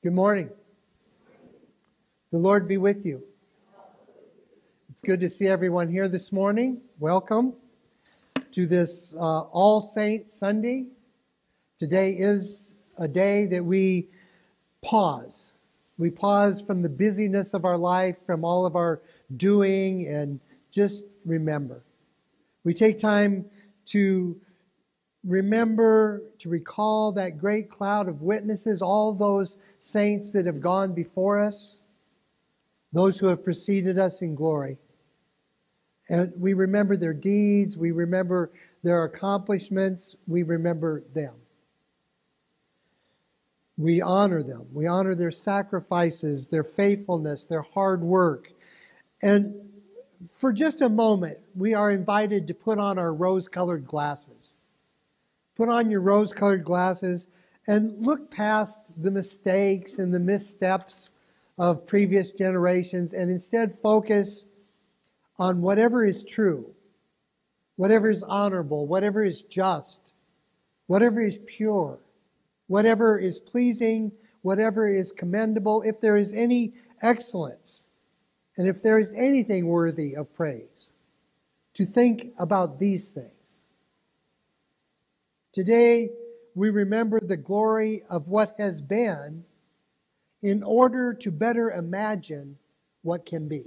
Good morning. The Lord be with you. It's good to see everyone here this morning. Welcome to this uh, All Saints Sunday. Today is a day that we pause. We pause from the busyness of our life, from all of our doing, and just remember. We take time to remember, to recall that great cloud of witnesses, all those saints that have gone before us, those who have preceded us in glory. And we remember their deeds, we remember their accomplishments, we remember them. We honor them. We honor their sacrifices, their faithfulness, their hard work. And for just a moment, we are invited to put on our rose colored glasses Put on your rose colored glasses and look past the mistakes and the missteps of previous generations and instead focus on whatever is true, whatever is honorable, whatever is just, whatever is pure, whatever is pleasing, whatever is commendable, if there is any excellence, and if there is anything worthy of praise, to think about these things. Today, we remember the glory of what has been in order to better imagine what can be.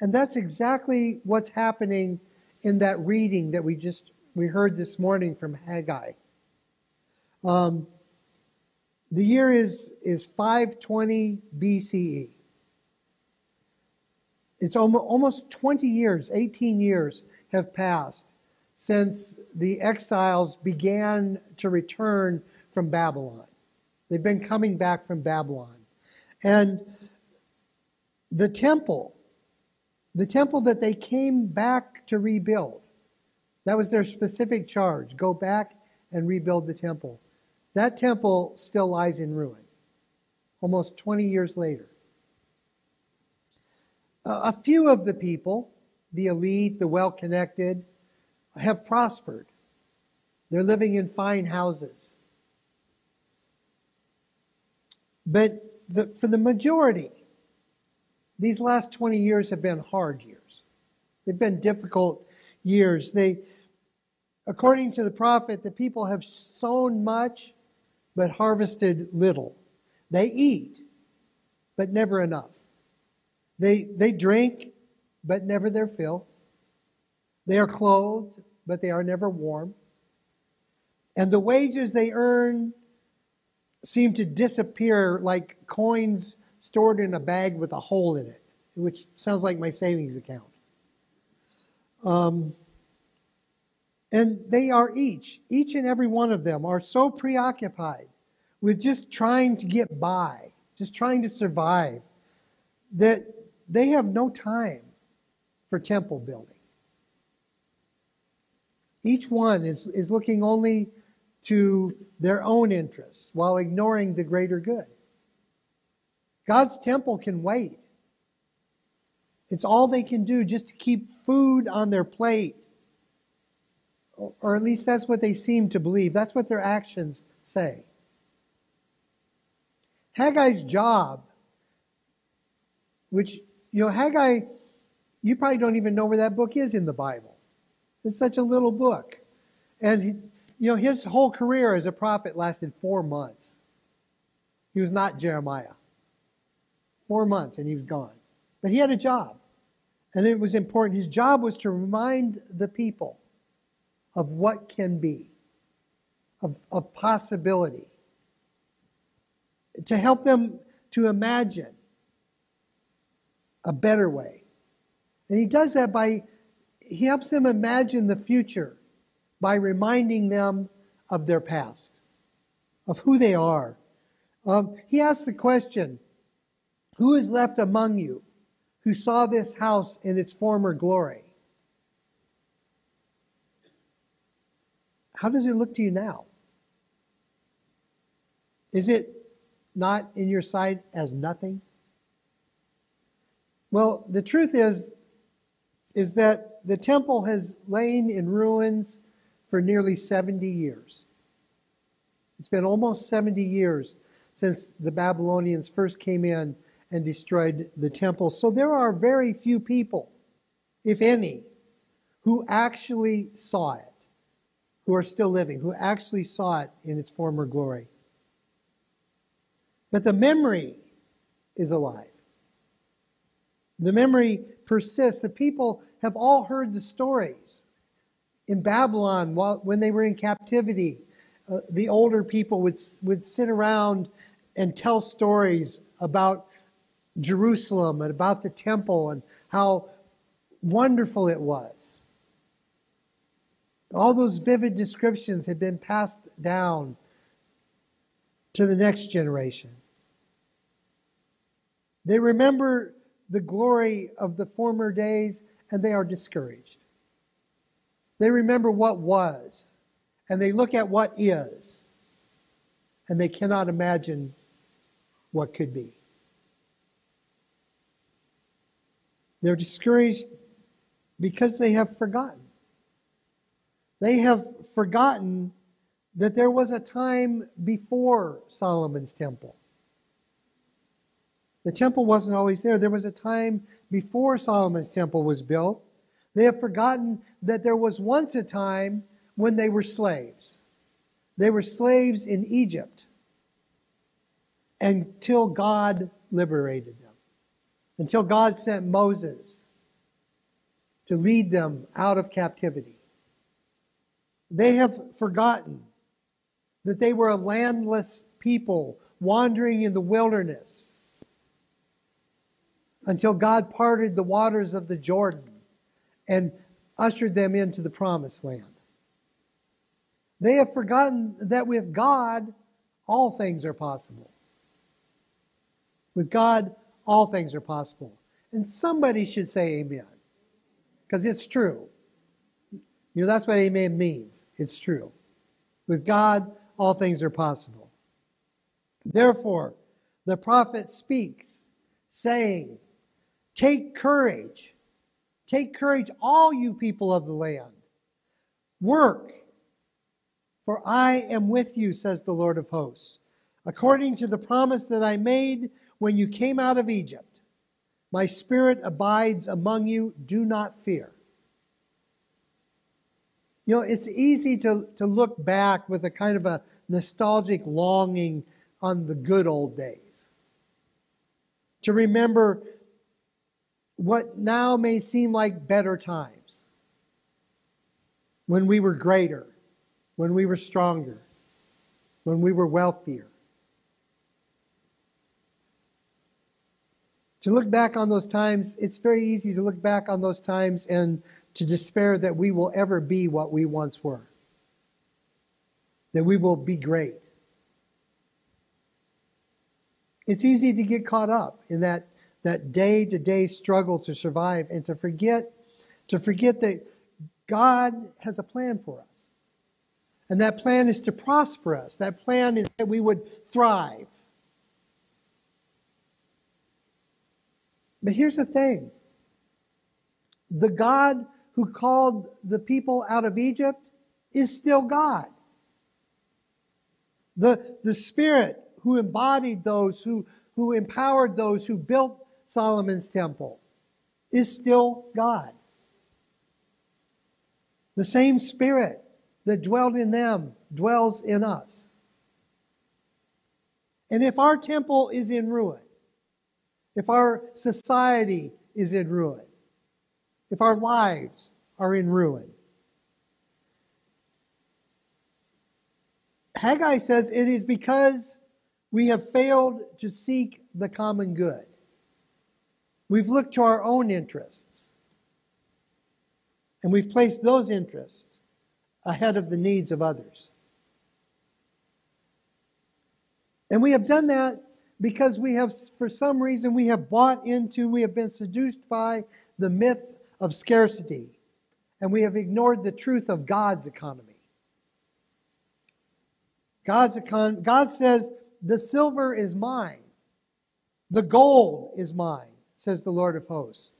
And that's exactly what's happening in that reading that we just we heard this morning from Haggai. Um, the year is is 520 BCE. It's almost, almost 20 years, 18 years have passed since the exiles began to return from Babylon. They've been coming back from Babylon. And the temple, the temple that they came back to rebuild, that was their specific charge go back and rebuild the temple. That temple still lies in ruin, almost 20 years later. a few of the people, the elite, the well connected, have prospered. They're living in fine houses. But the, for the majority, these last 20 years have been hard years. They've been difficult years. They, according to the prophet, the people have sown much but harvested little. They eat, but never enough. They, they drink, but never their fill. They are clothed, but they are never warm. And the wages they earn seem to disappear like coins stored in a bag with a hole in it, which sounds like my savings account. Um, and they are each, each and every one of them, are so preoccupied with just trying to get by, just trying to survive, that they have no time for temple building. Each one is, is looking only to their own interests while ignoring the greater good. God's temple can wait. It's all they can do just to keep food on their plate. Or at least that's what they seem to believe. That's what their actions say. Haggai's job, which, you know, Haggai, you probably don't even know where that book is in the Bible. It's such a little book. And, you know, his whole career as a prophet lasted four months. He was not Jeremiah. Four months and he was gone. But he had a job. And it was important. His job was to remind the people of what can be, of, of possibility, to help them to imagine a better way. And he does that by he helps them imagine the future by reminding them of their past, of who they are. Um, he asks the question Who is left among you who saw this house in its former glory? How does it look to you now? Is it not in your sight as nothing? Well, the truth is, is that the temple has lain in ruins for nearly 70 years. It's been almost 70 years since the Babylonians first came in and destroyed the temple. So there are very few people, if any, who actually saw it, who are still living, who actually saw it in its former glory. But the memory is alive. The memory persists. The people have all heard the stories. In Babylon, while, when they were in captivity, uh, the older people would, would sit around and tell stories about Jerusalem and about the temple and how wonderful it was. All those vivid descriptions had been passed down to the next generation. They remember the glory of the former days and they are discouraged. They remember what was and they look at what is and they cannot imagine what could be. They're discouraged because they have forgotten. They have forgotten that there was a time before Solomon's temple. The temple wasn't always there. There was a time before Solomon's temple was built. They have forgotten that there was once a time when they were slaves. They were slaves in Egypt until God liberated them, until God sent Moses to lead them out of captivity. They have forgotten that they were a landless people wandering in the wilderness until God parted the waters of the Jordan and ushered them into the promised land. They have forgotten that with God, all things are possible. With God, all things are possible. And somebody should say amen. Because it's true. You know, that's what amen means. It's true. With God, all things are possible. Therefore, the prophet speaks, saying, Take courage. Take courage, all you people of the land. Work, for I am with you, says the Lord of hosts, according to the promise that I made when you came out of Egypt. My spirit abides among you. Do not fear. You know, it's easy to, to look back with a kind of a nostalgic longing on the good old days. To remember what now may seem like better times. When we were greater, when we were stronger, when we were wealthier. to look back on those times, it's very easy to look back on those times and to despair that we will ever be what we once were, that we will be great. It's easy to get caught up in that, that day-to-day struggle to survive and to forget to forget that God has a plan for us. And that plan is to prosper us. That plan is that we would thrive. But here's the thing the God who called the people out of Egypt is still God. The, the Spirit who embodied those, who, who empowered those who built Solomon's temple, is still God. The same Spirit that dwelt in them dwells in us. And if our temple is in ruin, if our society is in ruin, if our lives are in ruin. Haggai says it is because we have failed to seek the common good. We've looked to our own interests, and we've placed those interests ahead of the needs of others. And we have done that because we have, for some reason, we have bought into, we have been seduced by the myth of scarcity, and we have ignored the truth of God's economy. God's econ- God says, The silver is mine, the gold is mine, says the Lord of hosts.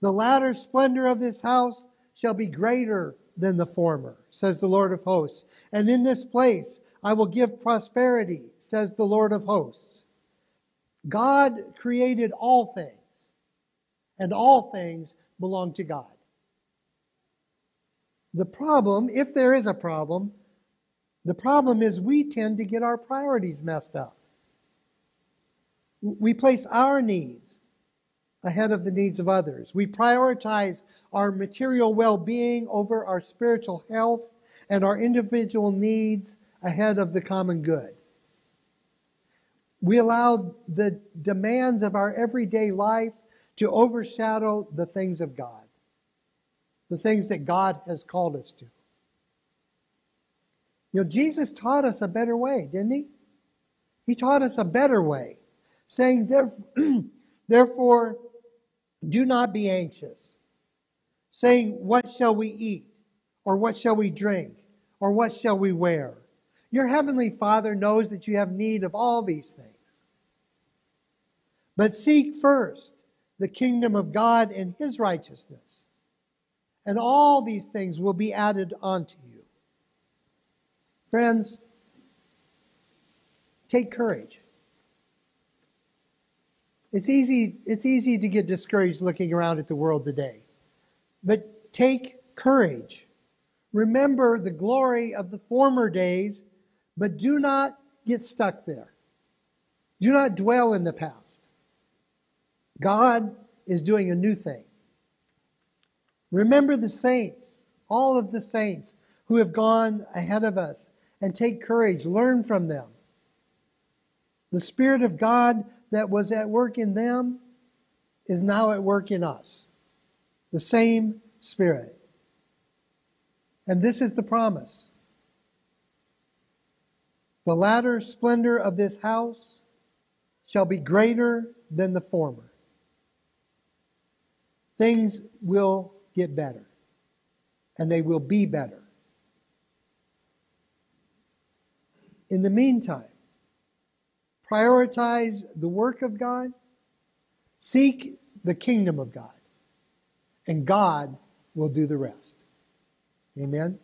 The latter splendor of this house shall be greater than the former, says the Lord of hosts. And in this place I will give prosperity, says the Lord of hosts. God created all things, and all things belong to God. The problem, if there is a problem, the problem is we tend to get our priorities messed up. We place our needs ahead of the needs of others. We prioritize our material well being over our spiritual health and our individual needs ahead of the common good. We allow the demands of our everyday life to overshadow the things of God, the things that God has called us to. You know, Jesus taught us a better way, didn't he? He taught us a better way, saying, Therefore, do not be anxious, saying, What shall we eat? Or what shall we drink? Or what shall we wear? Your heavenly Father knows that you have need of all these things. But seek first the kingdom of God and his righteousness, and all these things will be added unto you. Friends, take courage. It's easy, it's easy to get discouraged looking around at the world today. But take courage. Remember the glory of the former days, but do not get stuck there. Do not dwell in the past. God is doing a new thing. Remember the saints, all of the saints who have gone ahead of us, and take courage. Learn from them. The Spirit of God that was at work in them is now at work in us. The same Spirit. And this is the promise. The latter splendor of this house shall be greater than the former. Things will get better, and they will be better. In the meantime, prioritize the work of God, seek the kingdom of God, and God will do the rest. Amen.